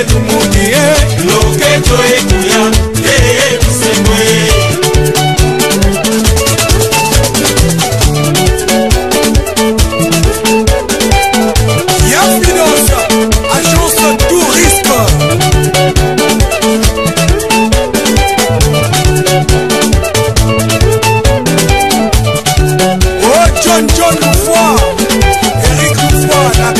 etumuki ye loketo ekuya eyebisembo ye oh, John John Loufois, Eric Loufois, la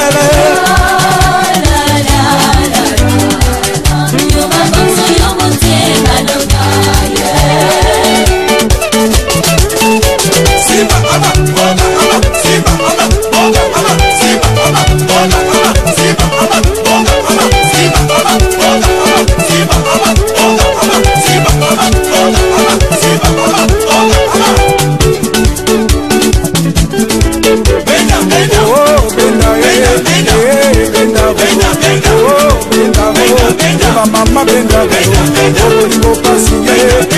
benga benga benga mama benga benga obolingo pasi ye